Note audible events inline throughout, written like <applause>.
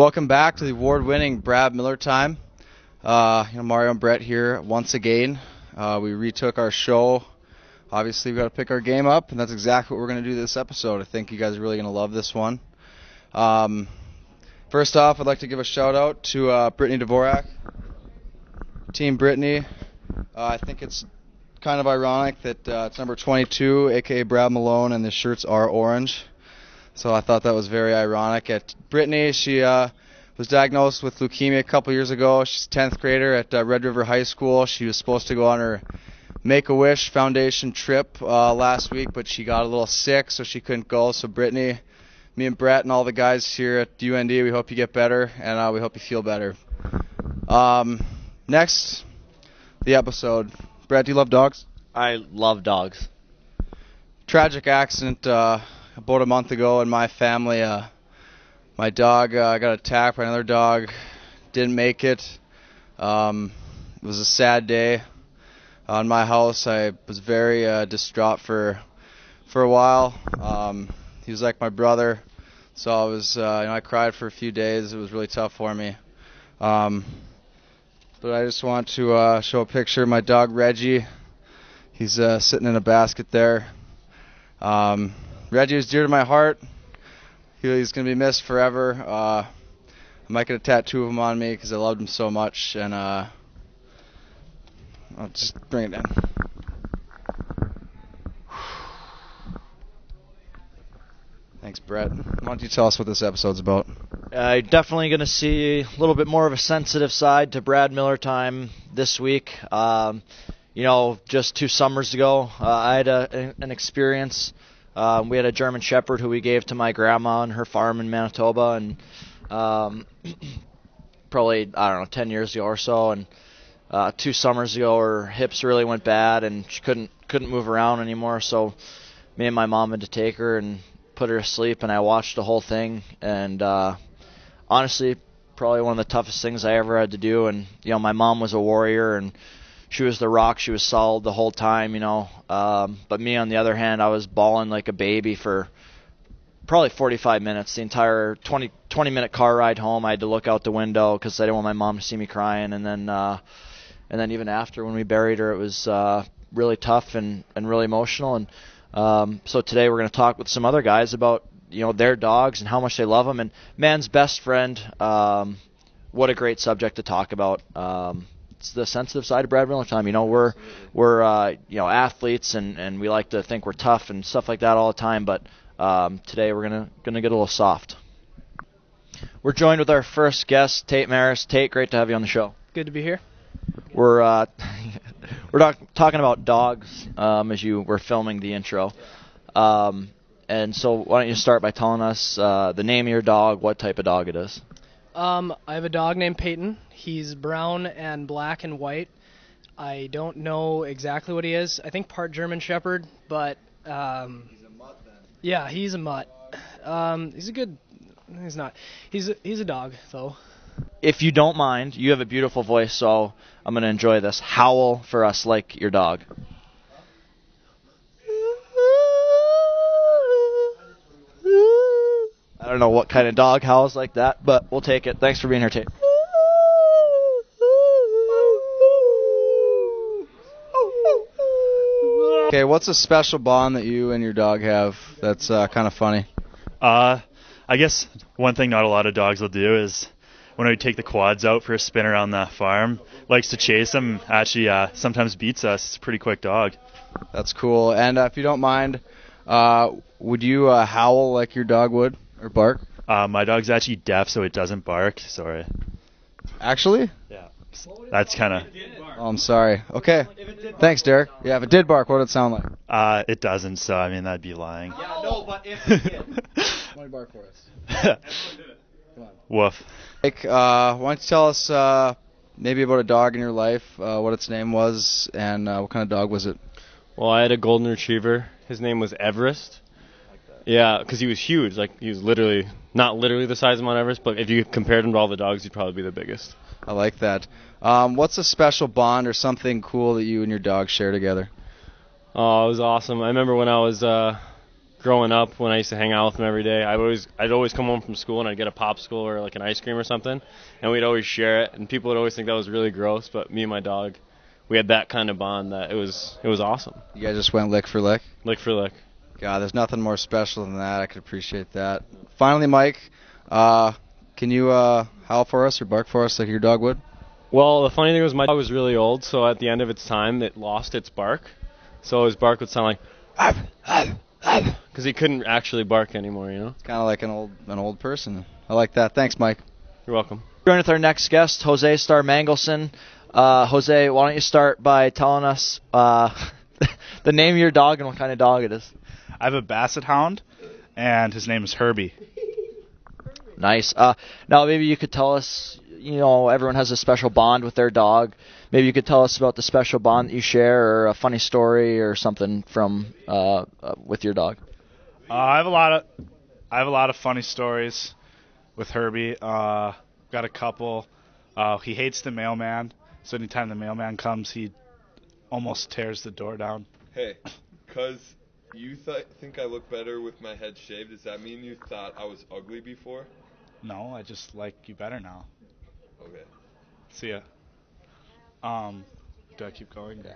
Welcome back to the award-winning Brad Miller time. Uh, you know, Mario and Brett here once again. Uh, we retook our show. Obviously, we got to pick our game up, and that's exactly what we're going to do this episode. I think you guys are really going to love this one. Um, first off, I'd like to give a shout out to uh, Brittany Dvorak, Team Brittany. Uh, I think it's kind of ironic that uh, it's number 22, aka Brad Malone, and the shirts are orange. So I thought that was very ironic. At Brittany, she uh, was diagnosed with leukemia a couple years ago. She's a 10th grader at uh, Red River High School. She was supposed to go on her Make a Wish Foundation trip uh, last week, but she got a little sick, so she couldn't go. So Brittany, me and Brett and all the guys here at UND, we hope you get better, and uh, we hope you feel better. Um, next, the episode. Brett, do you love dogs? I love dogs. Tragic accident uh, about a month ago in my family. Uh, my dog uh, got attacked by another dog. Didn't make it. Um, it was a sad day on my house. I was very uh, distraught for for a while. Um, he was like my brother, so I was uh, you know I cried for a few days. It was really tough for me. Um, but I just want to uh, show a picture of my dog Reggie. He's uh, sitting in a basket there. Um, Reggie is dear to my heart. He, he's going to be missed forever. Uh, I might get a tattoo of him on me because I loved him so much, and uh, I'll just bring it in. Thanks, Brett. Why don't you tell us what this episode's about? Uh, definitely going to see a little bit more of a sensitive side to Brad Miller time this week. Um, you know, just two summers ago, uh, I had a, an experience. Um, we had a German Shepherd who we gave to my grandma on her farm in Manitoba, and um, <clears throat> probably I don't know, 10 years ago or so, and uh, two summers ago, her hips really went bad, and she couldn't couldn't move around anymore. So me and my mom had to take her and put her to sleep, and I watched the whole thing, and uh, honestly, probably one of the toughest things I ever had to do. And you know, my mom was a warrior, and she was the rock. She was solid the whole time, you know. Um, but me, on the other hand, I was bawling like a baby for probably 45 minutes. The entire 20 20 minute car ride home, I had to look out the window because I didn't want my mom to see me crying. And then, uh, and then even after when we buried her, it was uh, really tough and and really emotional. And um, so today we're going to talk with some other guys about you know their dogs and how much they love them. And man's best friend. Um, what a great subject to talk about. Um, the sensitive side of Brad Miller time. You know, we're we're uh, you know athletes and and we like to think we're tough and stuff like that all the time. But um, today we're gonna gonna get a little soft. We're joined with our first guest, Tate Maris. Tate, great to have you on the show. Good to be here. We're uh, <laughs> we're talk- talking about dogs um, as you were filming the intro. Um, and so, why don't you start by telling us uh, the name of your dog, what type of dog it is? Um, I have a dog named Peyton. He's brown and black and white. I don't know exactly what he is. I think part German Shepherd, but um, yeah, he's a mutt. Um, he's a good. He's not. He's a, he's a dog though. If you don't mind, you have a beautiful voice, so I'm gonna enjoy this. Howl for us like your dog. I don't know what kind of dog howls like that, but we'll take it. Thanks for being here, Tate. Okay, what's a special bond that you and your dog have that's uh, kind of funny? Uh, I guess one thing not a lot of dogs will do is when we take the quads out for a spin around the farm, likes to chase them. Actually, uh, sometimes beats us. It's a pretty quick dog. That's cool. And uh, if you don't mind, uh, would you uh, howl like your dog would or bark? Uh, my dog's actually deaf, so it doesn't bark. Sorry. Actually? Yeah. That's kind of. Oh, I'm sorry. Okay. Thanks, Derek. Yeah, if it did bark, what would it sound like? Uh, it doesn't. So I mean, that'd be lying. Yeah, no, but if you did. Why don't you bark for us? <laughs> Woof. Like, uh, why don't you tell us uh, maybe about a dog in your life, uh, what its name was, and uh, what kind of dog was it? Well, I had a golden retriever. His name was Everest. Yeah, because he was huge. Like he was literally not literally the size of Mount Everest, but if you compared him to all the dogs, he'd probably be the biggest. I like that. Um, what's a special bond or something cool that you and your dog share together? Oh, it was awesome. I remember when I was uh, growing up when I used to hang out with him every day. I always I'd always come home from school and I'd get a popsicle or like an ice cream or something, and we'd always share it. And people would always think that was really gross, but me and my dog, we had that kind of bond that it was it was awesome. You guys just went lick for lick. Lick for lick. God, there's nothing more special than that. I could appreciate that. Finally, Mike, uh, can you uh, howl for us or bark for us like your dog would? Well, the funny thing was my dog was really old, so at the end of its time, it lost its bark. So his bark would sound like because he couldn't actually bark anymore. You know. It's kind of like an old an old person. I like that. Thanks, Mike. You're welcome. Join with our next guest, Jose Star Mangelson. Uh, Jose, why don't you start by telling us uh, <laughs> the name of your dog and what kind of dog it is? I have a Basset Hound, and his name is Herbie. Nice. Uh, now, maybe you could tell us. You know, everyone has a special bond with their dog. Maybe you could tell us about the special bond that you share, or a funny story, or something from uh, uh, with your dog. Uh, I have a lot of I have a lot of funny stories with Herbie. Uh, got a couple. Uh, he hates the mailman, so anytime the mailman comes, he almost tears the door down. Hey, cuz you th- think I look better with my head shaved, does that mean you thought I was ugly before? No, I just like you better now. Okay. See ya. Um, do I keep going? Yeah.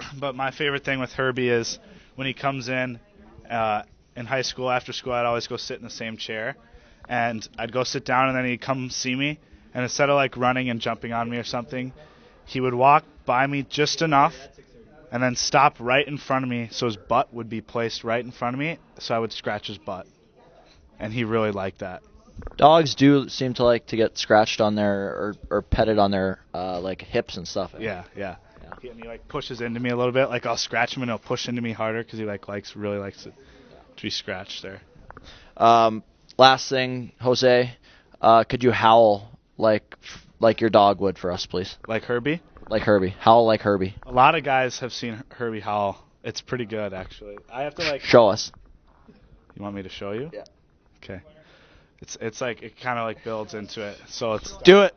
<clears throat> But my favorite thing with Herbie is when he comes in uh, in high school after school, I'd always go sit in the same chair, and I'd go sit down, and then he'd come see me, and instead of like running and jumping on me or something, he would walk by me just enough, and then stop right in front of me, so his butt would be placed right in front of me, so I would scratch his butt, and he really liked that. Dogs do seem to like to get scratched on their or, or petted on their uh, like hips and stuff. Yeah, yeah. Yeah. He, and he like pushes into me a little bit. Like I'll scratch him and he'll push into me harder because he like likes really likes it to be scratched there. Um, last thing, Jose, uh, could you howl like like your dog would for us, please? Like Herbie. Like Herbie. Howl like Herbie. A lot of guys have seen Herbie howl. It's pretty good actually. I have to like. Show us. You want me to show you? Yeah. Okay. It's it's like it kind of like builds into it. So let's Do it.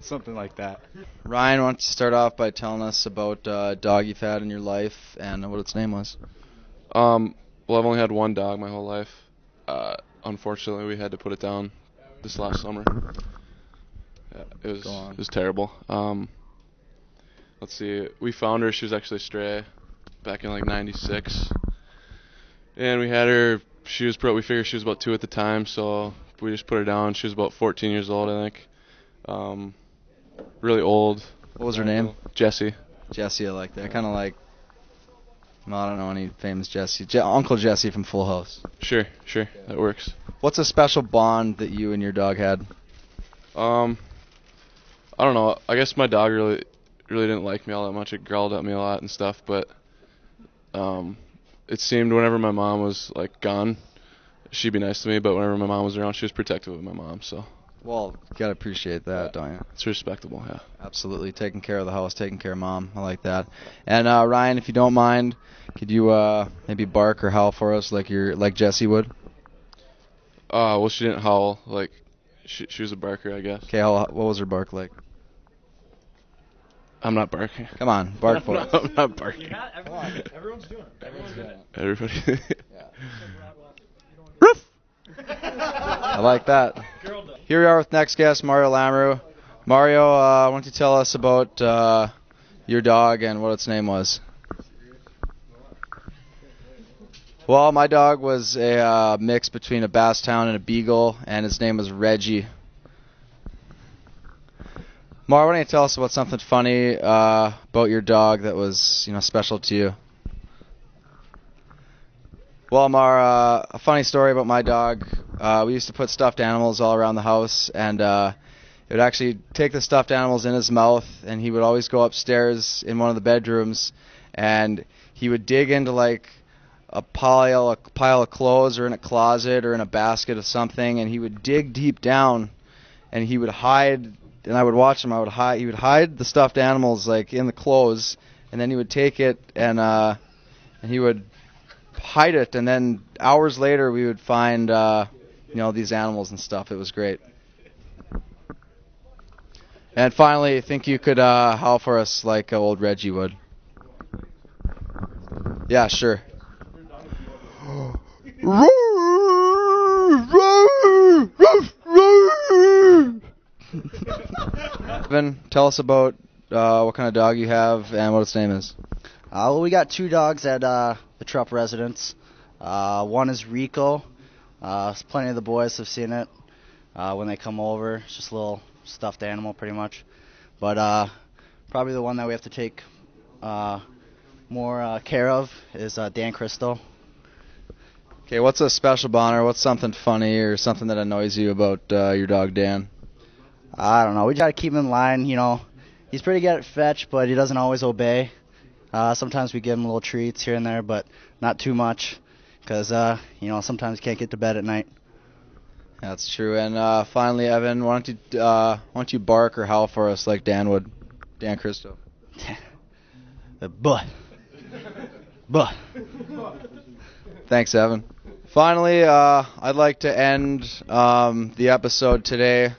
something like that. Ryan, why don't you start off by telling us about uh, a dog you've had in your life and what its name was? Um, well, I've only had one dog my whole life. Uh, unfortunately, we had to put it down this last summer. Yeah, it was it was terrible. Um, let's see, we found her. She was actually stray back in like '96, and we had her. She was pro. We figured she was about two at the time, so we just put her down. She was about 14 years old, I think. Um, really old. What was her name? Jessie. Jesse. I like that. Kind of like. I don't know any famous Jesse. Je- Uncle Jesse from Full House. Sure, sure, that works. What's a special bond that you and your dog had? Um, I don't know. I guess my dog really, really didn't like me all that much. It growled at me a lot and stuff. But, um, it seemed whenever my mom was like gone, she'd be nice to me. But whenever my mom was around, she was protective of my mom. So Well, you gotta appreciate that, don't you? it's respectable. Yeah. Absolutely, taking care of the house, taking care of mom. I like that. And uh, Ryan, if you don't mind, could you uh, maybe bark or howl for us like your like Jesse would? Uh, well, she didn't howl. Like, she she was a barker, I guess. Okay, what was her bark like? I'm not barking. Come on, bark for <laughs> us. I'm not barking. Everyone's doing it. Everyone's doing it. Everybody. <laughs> I like that. Here we are with next guest, Mario Lamoureux. Mario, uh, why don't you tell us about uh, your dog and what its name was? Well, my dog was a uh, mix between a Basset Hound and a Beagle, and his name was Reggie. Mar, why don't you tell us about something funny uh, about your dog that was, you know, special to you? Well, Mar, uh, a funny story about my dog. Uh, we used to put stuffed animals all around the house, and uh, it would actually take the stuffed animals in his mouth, and he would always go upstairs in one of the bedrooms, and he would dig into like a pile, a pile of clothes, or in a closet, or in a basket of something, and he would dig deep down, and he would hide. And I would watch him. I would hide. He would hide the stuffed animals like in the clothes, and then he would take it and uh, and he would hide it, and then hours later we would find uh, you know these animals and stuff. It was great. And finally, I think you could uh, howl for us like uh, old Reggie would? Yeah, sure. Evan, tell us about uh, what kind of dog you have and what its name is. Uh, well, we got two dogs at uh, the Trupp residence. Uh, one is Rico. Uh, plenty of the boys have seen it uh, when they come over. It's just a little stuffed animal, pretty much. But uh, probably the one that we have to take uh, more uh, care of is uh, Dan Crystal. Okay, what's a special bond or what's something funny or something that annoys you about uh, your dog Dan? I don't know. We got to keep him in line. You know, he's pretty good at fetch, but he doesn't always obey. Uh, sometimes we give him little treats here and there, but not too much, because uh, you know sometimes can't get to bed at night. That's true. And uh, finally, Evan, why don't you uh, why don't you bark or howl for us like Dan would, Dan Kristo? <laughs> but, but. Thanks, Evan. Finally, uh, I'd like to end um, the episode today.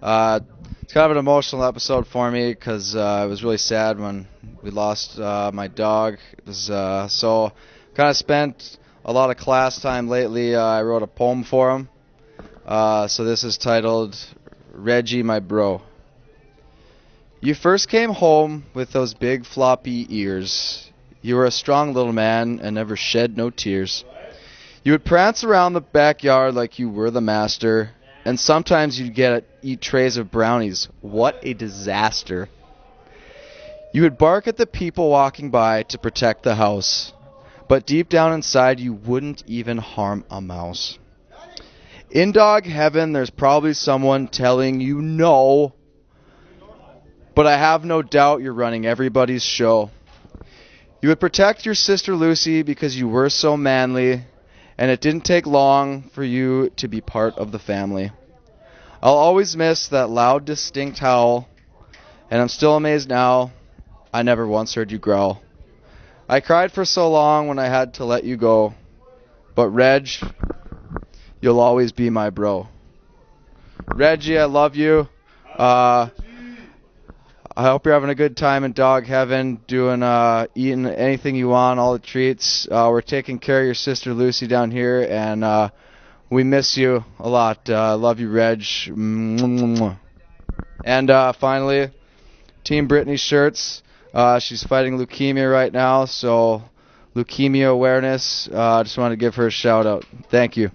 Uh, it's kind of an emotional episode for me because uh, it was really sad when we lost uh, my dog. It was uh, so kind of spent a lot of class time lately. Uh, I wrote a poem for him. Uh, so this is titled Reggie, my bro. You first came home with those big floppy ears. You were a strong little man and never shed no tears. You would prance around the backyard like you were the master, and sometimes you'd get eat trays of brownies. What a disaster. You would bark at the people walking by to protect the house, but deep down inside you wouldn't even harm a mouse. In dog heaven, there's probably someone telling you no, but I have no doubt you're running everybody's show. You would protect your sister Lucy because you were so manly, and it didn't take long for you to be part of the family. I'll always miss that loud, distinct howl, and I'm still amazed now I never once heard you growl. I cried for so long when I had to let you go, but Reg, you'll always be my bro. Reggie, I love you. Uh, I hope you're having a good time in dog heaven, doing uh, eating anything you want, all the treats. Uh, we're taking care of your sister Lucy down here, and uh, we miss you a lot. Uh, love you, Reg. And uh, finally, Team Brittany shirts. Uh, she's fighting leukemia right now, so leukemia awareness. I uh, just want to give her a shout out. Thank you.